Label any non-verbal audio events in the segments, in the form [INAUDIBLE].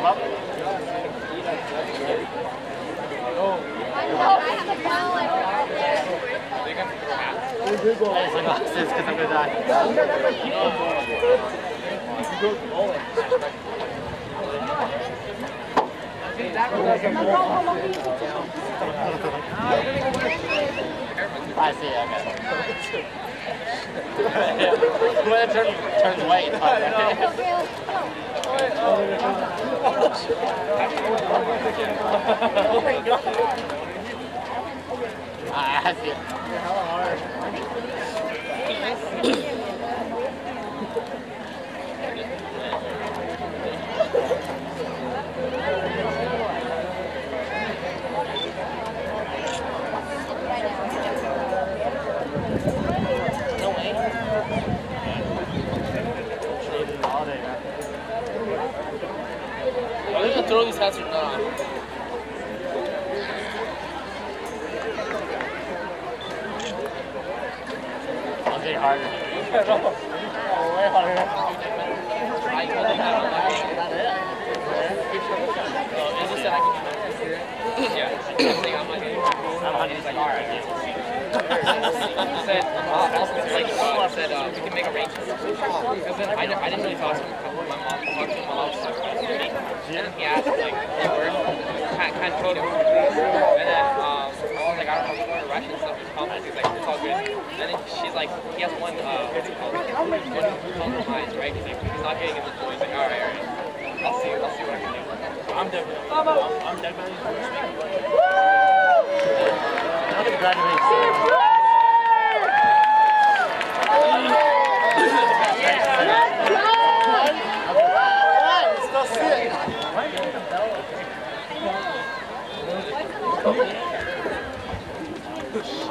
Up. Hey, sunglasses, because I'm gonna die. [LAUGHS] I see, okay. when it turns, turns white, I see it. Holiday, throw these hats or not? I'll get harder. oh, way harder. I put the on my that it? Oh, is this that I can Yeah. Everything on my hand. I'm on his car. I can't see. He said, uh, uh, uh, we can make arrangements. Because then I, I didn't really talk to him. My mom talked to him. My mom was talking about me. And he asked, like, hey, where? Kind, kind of told him. And then, um, I was like, I don't know, we're going to Russian stuff. Just comment. He's like, it's all good. And then she's like, he has one, uh, what's called? One compromise, right? He's like, he's not getting in the toy. He's like, all right, all right. I'll see, I'll see what I can do. I'm definitely. I'm, I'm definitely.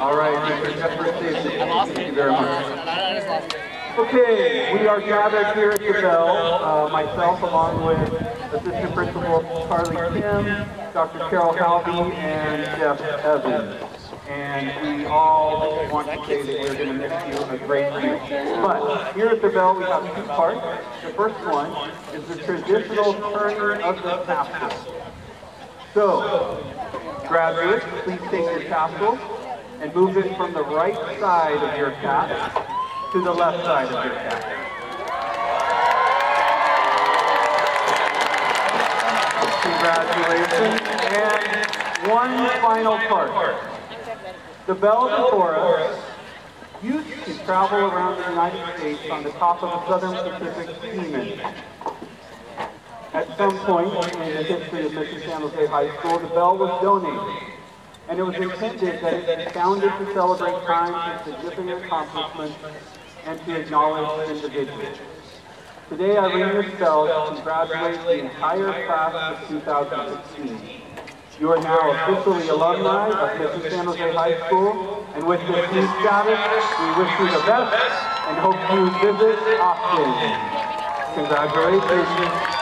All right, Mr. Jeffrey Stacy. I lost Thank you very much. I just lost it. Okay, we are gathered here at the Bell, uh, myself along with Assistant Principal Carly Kim, Dr. Carol Halvey, and Jeff Evans. And we all want to say that we're going to miss you a great deal. But here at the Bell, we have two parts. The first one is the traditional turning of the tassel. So, graduates, please take your tassel and move it from the right side of your cap to the left side of your cap. Congratulations. And one final part. The bell before us used to travel around the United States on the top of a Southern Pacific Seaman. At some point in the history of Mission San Jose High School, the bell was donated. And it was intended that it be founded to celebrate times of significant accomplishments and to acknowledge individuals. Today I ring this bell to congratulate the entire class of 2016. You are now officially alumni of Mission San Jose High School, and with this new status, we wish you the best and hope you visit often. Congratulations.